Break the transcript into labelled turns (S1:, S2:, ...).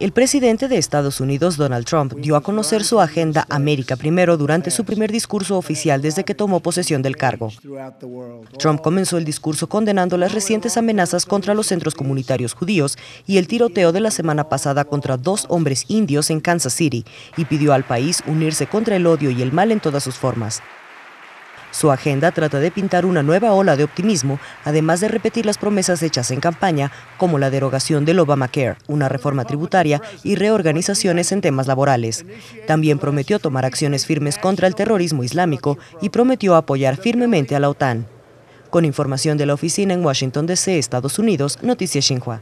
S1: El presidente de Estados Unidos, Donald Trump, dio a conocer su agenda América Primero durante su primer discurso oficial desde que tomó posesión del cargo. Trump comenzó el discurso condenando las recientes amenazas contra los centros comunitarios judíos y el tiroteo de la semana pasada contra dos hombres indios en Kansas City y pidió al país unirse contra el odio y el mal en todas sus formas. Su agenda trata de pintar una nueva ola de optimismo, además de repetir las promesas hechas en campaña, como la derogación del Obamacare, una reforma tributaria y reorganizaciones en temas laborales. También prometió tomar acciones firmes contra el terrorismo islámico y prometió apoyar firmemente a la OTAN. Con información de la oficina en Washington DC, Estados Unidos, Noticias Xinhua.